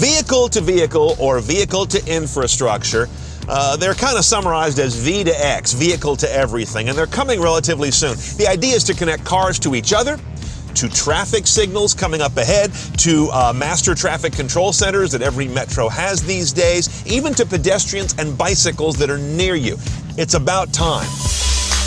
Vehicle to vehicle or vehicle to infrastructure. Uh, they're kind of summarized as V to X, vehicle to everything, and they're coming relatively soon. The idea is to connect cars to each other, to traffic signals coming up ahead, to uh, master traffic control centers that every metro has these days, even to pedestrians and bicycles that are near you. It's about time.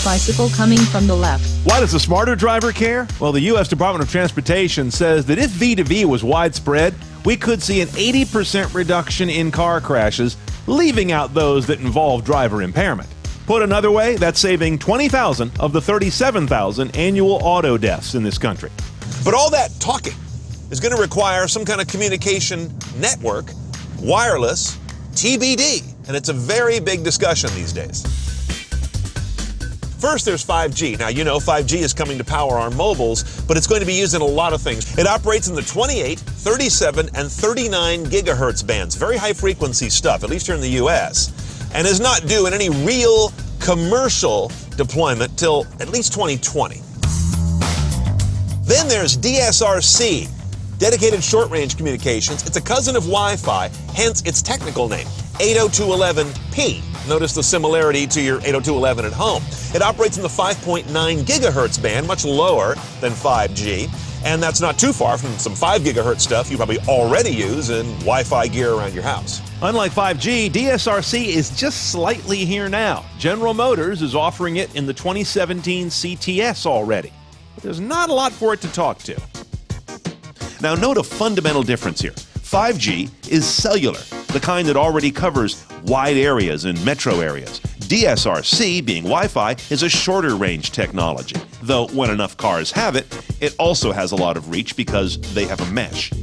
Bicycle coming from the left. Why does the smarter driver care? Well, the U.S. Department of Transportation says that if V2V was widespread, we could see an 80% reduction in car crashes, leaving out those that involve driver impairment. Put another way, that's saving 20,000 of the 37,000 annual auto deaths in this country. But all that talking is going to require some kind of communication network, wireless, TBD, and it's a very big discussion these days. First, there's 5G. Now, you know 5G is coming to power our mobiles, but it's going to be used in a lot of things. It operates in the 28, 37, and 39 gigahertz bands. Very high frequency stuff, at least here in the US, and is not due in any real commercial deployment till at least 2020. Then there's DSRC, Dedicated Short Range Communications. It's a cousin of Wi Fi, hence its technical name, 802.11p. Notice the similarity to your 802.11 at home. It operates in the 5.9 gigahertz band, much lower than 5G. And that's not too far from some 5 gigahertz stuff you probably already use in Wi Fi gear around your house. Unlike 5G, DSRC is just slightly here now. General Motors is offering it in the 2017 CTS already. But there's not a lot for it to talk to. Now, note a fundamental difference here 5G is cellular, the kind that already covers wide areas and metro areas. DSRC, being Wi Fi, is a shorter range technology, though when enough cars have it, it also has a lot of reach because they have a mesh.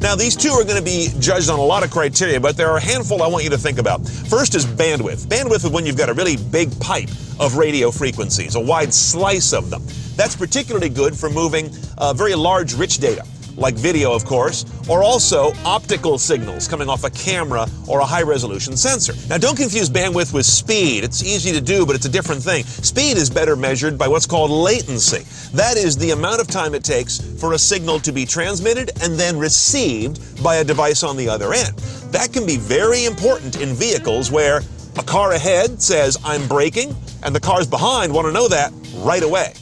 Now, these two are going to be judged on a lot of criteria, but there are a handful I want you to think about. First is bandwidth. Bandwidth is when you've got a really big pipe of radio frequencies, a wide slice of them. That's particularly good for moving uh, very large, rich data like video, of course, or also optical signals coming off a camera or a high resolution sensor. Now, don't confuse bandwidth with speed. It's easy to do, but it's a different thing. Speed is better measured by what's called latency. That is the amount of time it takes for a signal to be transmitted and then received by a device on the other end. That can be very important in vehicles where a car ahead says, I'm braking, and the cars behind want to know that right away.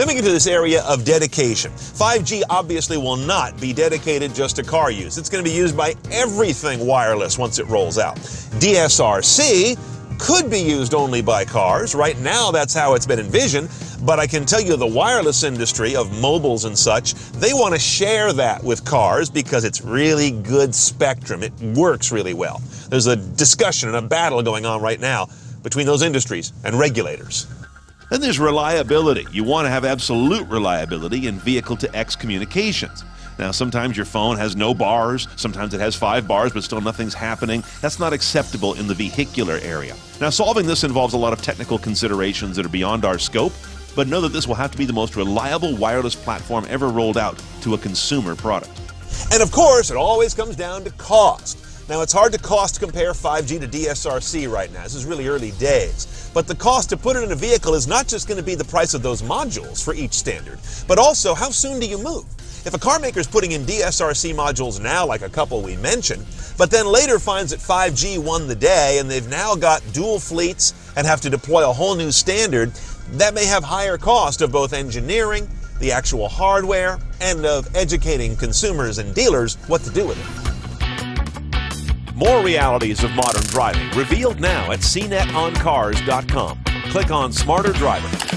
Then we get to this area of dedication. 5G obviously will not be dedicated just to car use. It's going to be used by everything wireless once it rolls out. DSRC could be used only by cars. Right now, that's how it's been envisioned. But I can tell you the wireless industry of mobiles and such, they want to share that with cars because it's really good spectrum. It works really well. There's a discussion and a battle going on right now between those industries and regulators. Then there's reliability. You want to have absolute reliability in vehicle to X communications. Now, sometimes your phone has no bars, sometimes it has five bars, but still nothing's happening. That's not acceptable in the vehicular area. Now, solving this involves a lot of technical considerations that are beyond our scope, but know that this will have to be the most reliable wireless platform ever rolled out to a consumer product. And of course, it always comes down to cost. Now, it's hard to cost compare 5G to DSRC right now. This is really early days. But the cost to put it in a vehicle is not just going to be the price of those modules for each standard, but also how soon do you move? If a car maker is putting in DSRC modules now, like a couple we mentioned, but then later finds that 5G won the day and they've now got dual fleets and have to deploy a whole new standard, that may have higher cost of both engineering, the actual hardware, and of educating consumers and dealers what to do with it. More realities of modern driving revealed now at cnetoncars.com. Click on Smarter Driver.